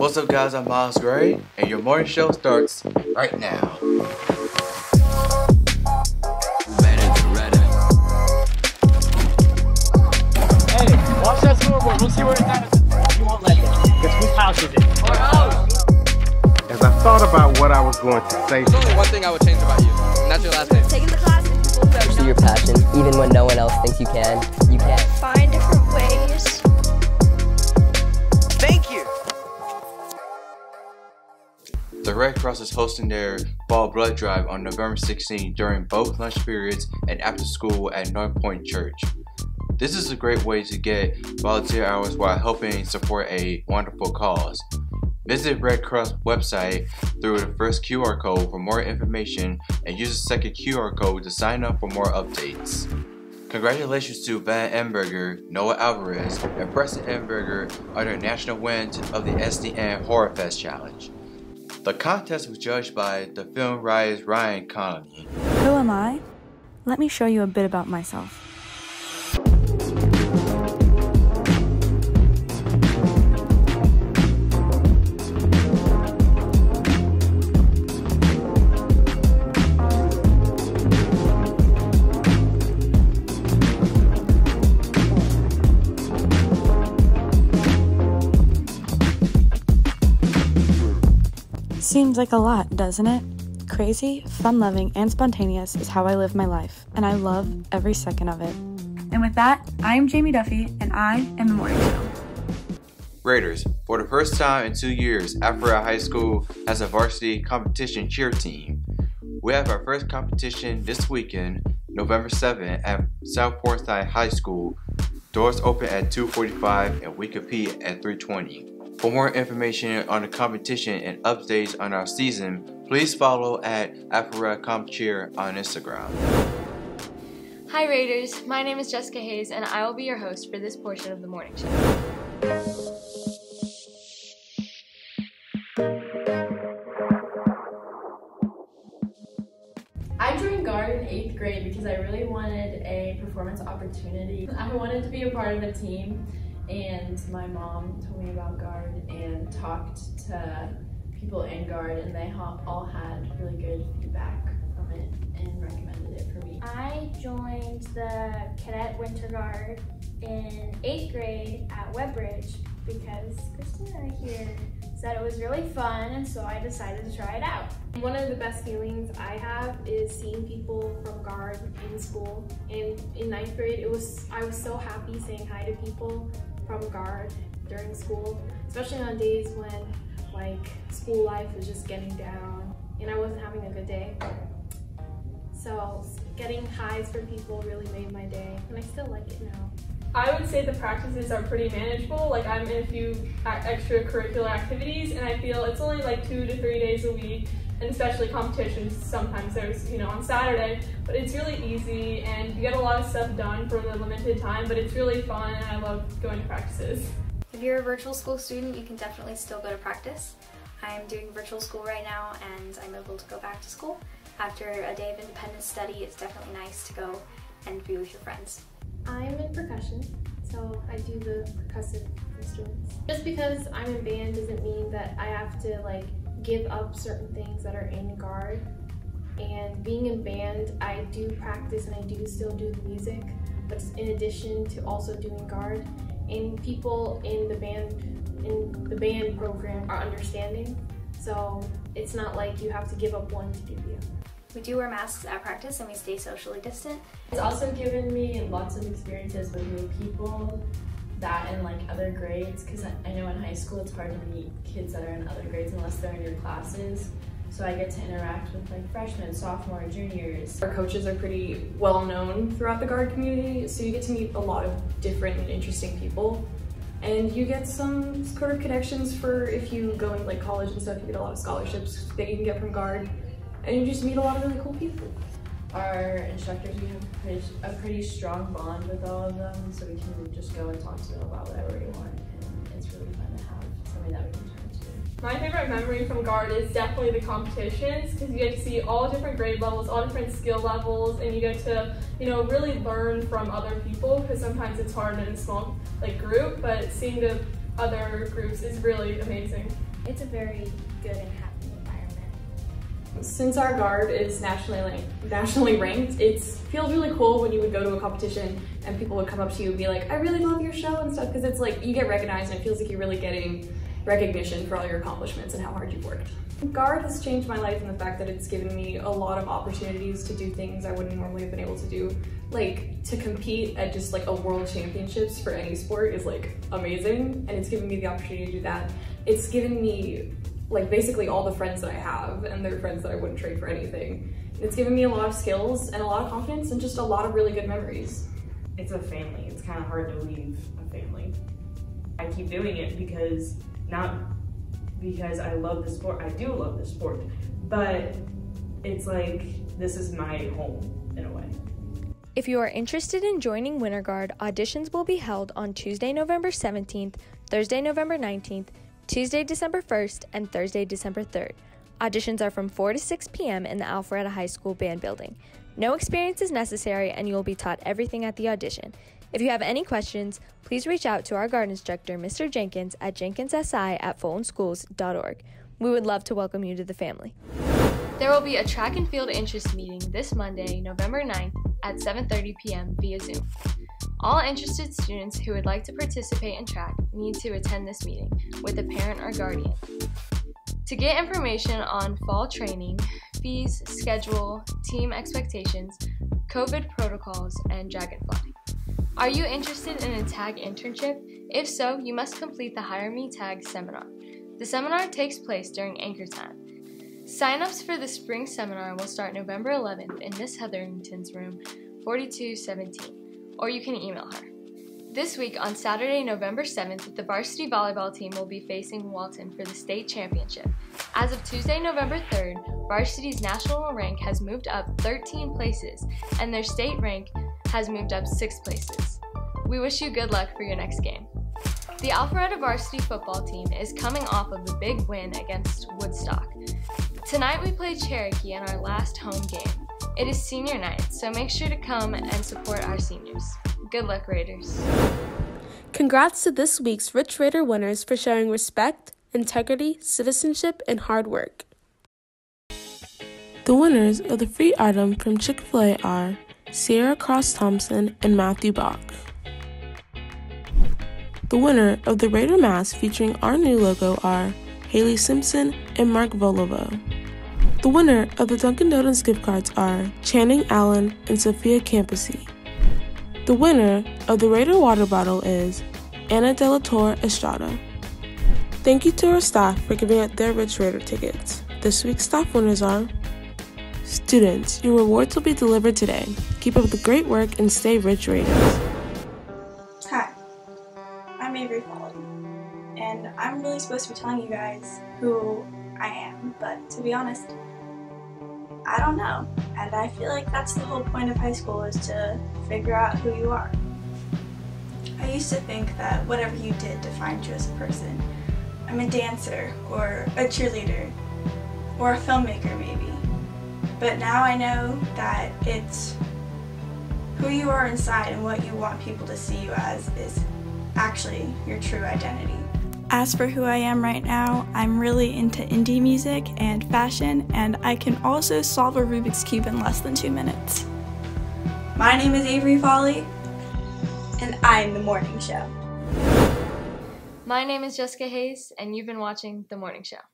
What's up guys, I'm Miles Gray, and your morning show starts right now. Hey, watch that scoreboard. We'll see where it's at. You won't let it. Guess whose house is it? As I thought about what I was going to say, There's only one thing I would change about you, and that's your last name. Taking the classes, Pursue your passion, even when no one else thinks you can. You can. find The Red Cross is hosting their fall blood drive on November 16 during both lunch periods and after school at North Point Church. This is a great way to get volunteer hours while helping support a wonderful cause. Visit Red Cross website through the first QR code for more information and use the second QR code to sign up for more updates. Congratulations to Van Emberger, Noah Alvarez, and Preston Emberger on their national win of the SDN Horror Fest Challenge. The contest was judged by the film writer Ryan Connolly. Who am I? Let me show you a bit about myself. Seems like a lot, doesn't it? Crazy, fun loving, and spontaneous is how I live my life, and I love every second of it. And with that, I am Jamie Duffy, and I am the Morning Show. Raiders, for the first time in two years, Aphra High School has a varsity competition cheer team. We have our first competition this weekend, November 7th at South Forsyth High School. Doors open at 2:45 and we compete at 3:20. For more information on the competition and updates on our season, please follow at Aphra Comp Cheer on Instagram. Hi Raiders, my name is Jessica Hayes and I will be your host for this portion of the morning show. I joined GUARD in eighth grade because I really wanted a performance opportunity. I wanted to be a part of a team and my mom told me about GUARD and talked to people in GUARD and they all had really good feedback from it and recommended it for me. I joined the Cadet Winter Guard in eighth grade at Webb Bridge because Christina here said it was really fun and so I decided to try it out. One of the best feelings I have is seeing people from GUARD in school. And in ninth grade, it was I was so happy saying hi to people from GUARD during school, especially on days when like school life was just getting down and I wasn't having a good day. So getting highs from people really made my day, and I still like it now. I would say the practices are pretty manageable. Like I'm in a few uh, extracurricular activities, and I feel it's only like two to three days a week, and especially competitions. Sometimes there's you know on Saturday, but it's really easy, and you get a lot of stuff done for the limited time. But it's really fun, and I love going to practices. If you're a virtual school student, you can definitely still go to practice. I'm doing virtual school right now and I'm able to go back to school. After a day of independent study, it's definitely nice to go and be with your friends. I'm in percussion, so I do the percussive instruments. Just because I'm in band doesn't mean that I have to like give up certain things that are in guard. And being in band, I do practice and I do still do the music, but in addition to also doing guard. And people in the band in the band program are understanding, so it's not like you have to give up one to do the other. We do wear masks at practice and we stay socially distant. It's also given me lots of experiences with new people that and like other grades because I know in high school it's hard to meet kids that are in other grades unless they're in your classes. So I get to interact with like freshmen, sophomore, juniors. Our coaches are pretty well known throughout the guard community, so you get to meet a lot of different and interesting people. And you get some sort of connections for if you go into like college and stuff, you get a lot of scholarships that you can get from guard. And you just meet a lot of really cool people. Our instructors, we have pretty, a pretty strong bond with all of them, so we can just go and talk to them about whatever we want. And it's really fun to have somebody that we can turn to. My favorite memory from guard is definitely the competitions because you get to see all different grade levels, all different skill levels, and you get to, you know, really learn from other people because sometimes it's hard in a small like group, but seeing the other groups is really amazing. It's a very good and happy environment. Since our guard is nationally ranked, nationally ranked, it feels really cool when you would go to a competition and people would come up to you and be like, I really love your show and stuff, because it's like you get recognized and it feels like you're really getting recognition for all your accomplishments and how hard you've worked. Guard has changed my life in the fact that it's given me a lot of opportunities to do things I wouldn't normally have been able to do. Like to compete at just like a world championships for any sport is like amazing and it's given me the opportunity to do that. It's given me like basically all the friends that I have and they're friends that I wouldn't trade for anything. It's given me a lot of skills and a lot of confidence and just a lot of really good memories. It's a family. It's kind of hard to leave a family. I keep doing it because not because I love the sport. I do love the sport, but it's like this is my home in a way. If you are interested in joining Winter Guard, auditions will be held on Tuesday, November 17th, Thursday, November 19th, Tuesday, December 1st, and Thursday, December 3rd. Auditions are from 4 to 6 p.m. in the Alpharetta High School band building. No experience is necessary, and you will be taught everything at the audition. If you have any questions, please reach out to our guard instructor, Mr. Jenkins, at jenkinssi at fultonschools.org. We would love to welcome you to the family. There will be a track and field interest meeting this Monday, November 9th at 7:30 p.m. via Zoom. All interested students who would like to participate in track need to attend this meeting with a parent or guardian. To get information on fall training, fees, schedule, team expectations, COVID protocols, and dragonfly. Are you interested in a tag internship? If so, you must complete the Hire Me Tag seminar. The seminar takes place during anchor time. Sign-ups for the spring seminar will start November 11th in Miss Hetherington's room 4217, or you can email her. This week on Saturday, November 7th, the varsity volleyball team will be facing Walton for the state championship. As of Tuesday, November 3rd, varsity's national rank has moved up 13 places, and their state rank has moved up six places. We wish you good luck for your next game. The Alpharetta varsity football team is coming off of a big win against Woodstock. Tonight we play Cherokee in our last home game. It is senior night, so make sure to come and support our seniors. Good luck, Raiders. Congrats to this week's Rich Raider winners for showing respect, integrity, citizenship, and hard work. The winners of the free item from Chick fil A are Sierra Cross Thompson and Matthew Bach. The winner of the Raider mask featuring our new logo are Haley Simpson and Mark Volovo. The winner of the Dunkin' Donuts gift cards are Channing Allen and Sophia Campisi. The winner of the Raider water bottle is Anna Delator Estrada. Thank you to our staff for giving out their Rich Raider tickets. This week's staff winners are Students, your rewards will be delivered today. Keep up the great work and stay Rich Raiders. Hi, I'm Avery Foley, and I'm really supposed to be telling you guys who I am, but to be honest, I don't know. And I feel like that's the whole point of high school is to figure out who you are. I used to think that whatever you did defined you as a person. I'm a dancer, or a cheerleader, or a filmmaker maybe. But now I know that it's who you are inside and what you want people to see you as is actually your true identity. As for who I am right now, I'm really into indie music and fashion, and I can also solve a Rubik's Cube in less than two minutes. My name is Avery Foley, and I'm The Morning Show. My name is Jessica Hayes, and you've been watching The Morning Show.